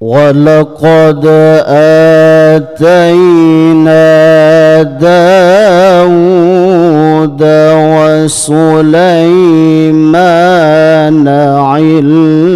ولقد آتينا داود وسليمان علما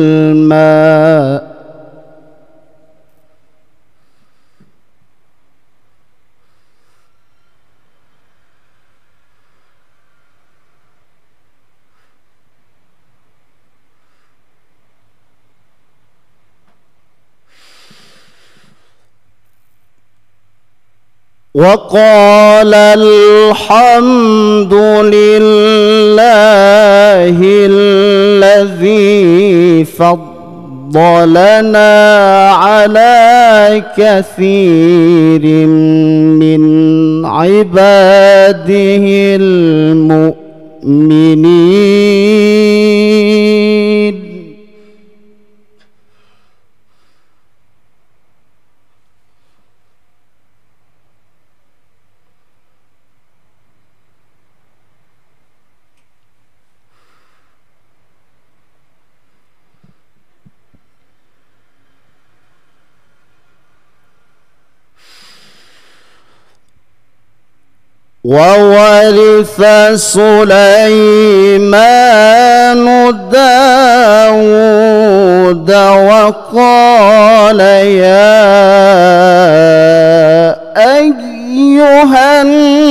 وقال الحمد لله الذي فضلنا على كثير من عباده المؤمنين. وورث سليمان داود وقال يا أيها الناس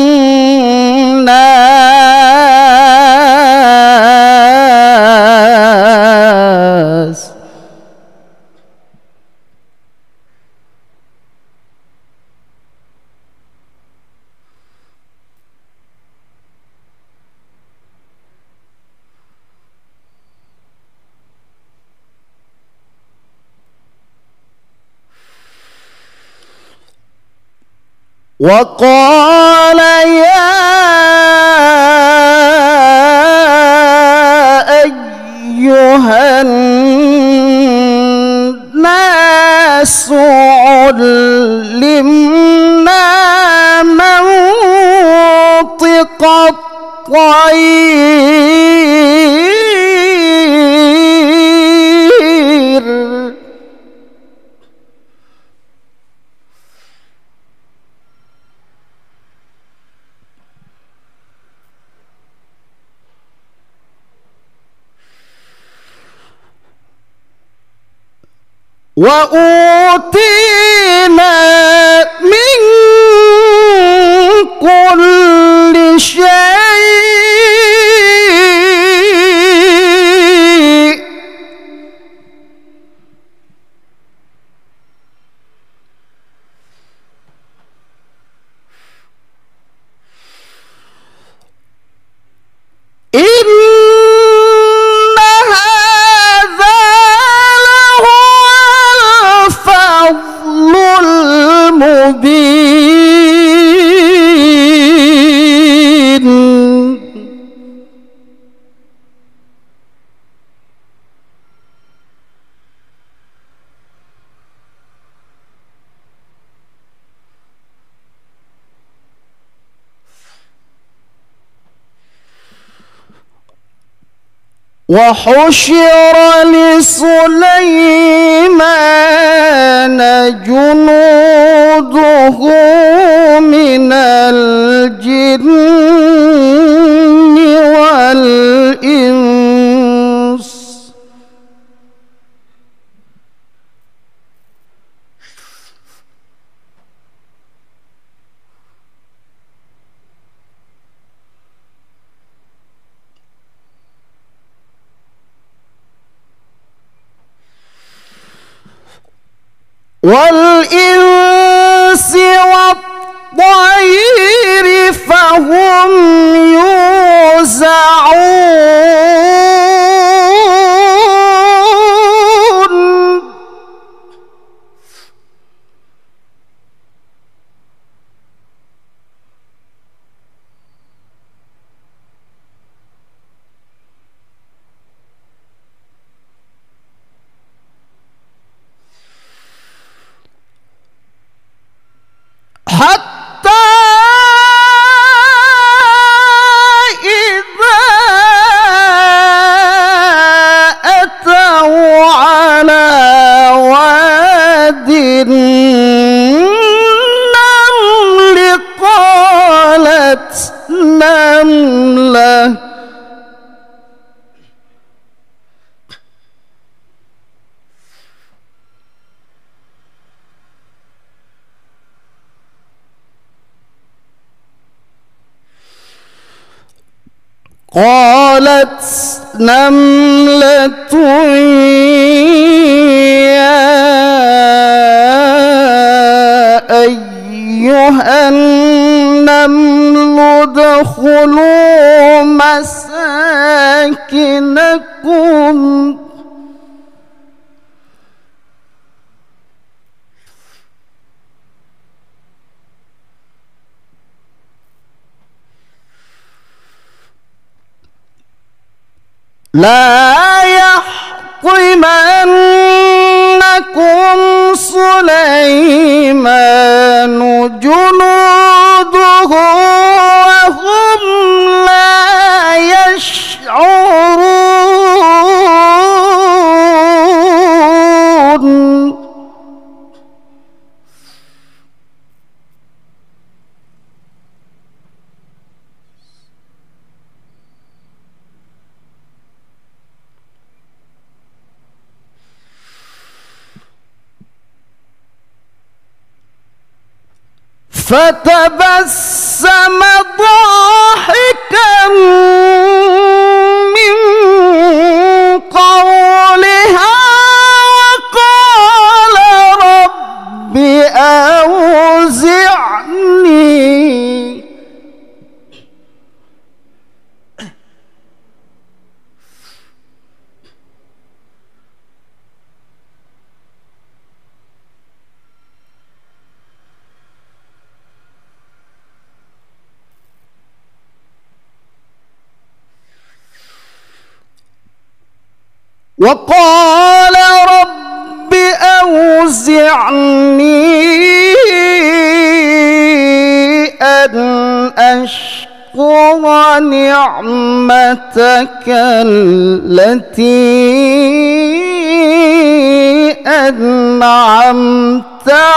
وقال يا وأوتينا من كل شيء. إن وحشر لسليمان جنوده والإنس قالت نملة يا أيها النمل ادخلوا مساكنكم لا يحطمنكم فتبسم ضاحكا. وقال رب أوزعني أن أشكر نعمتك التي أنعمت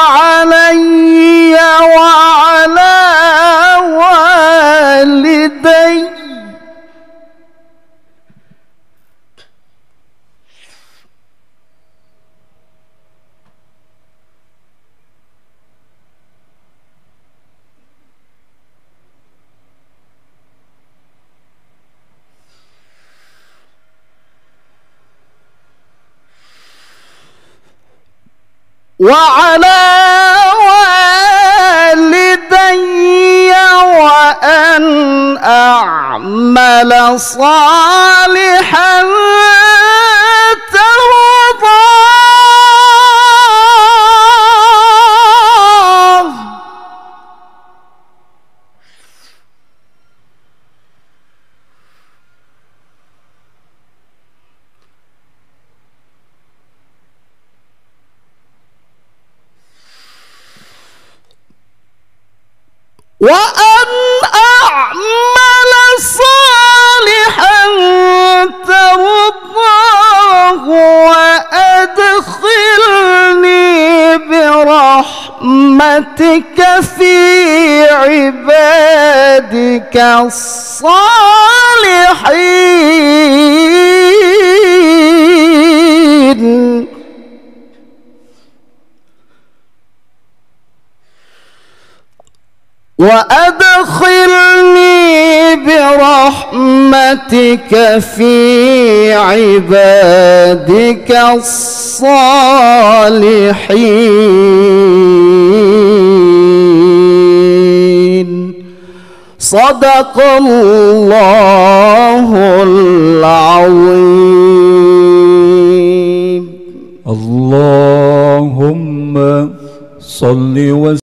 علي وعلى والدي. وعلى والدي وأن أعمل صالحا. وأن أعمل صالحا ترضاه وأدخلني برحمتك في عبادك الصالحين. وأدخلني برحمتك في عبادك الصالحين. صدق الله العظيم. اللهم صل وسلم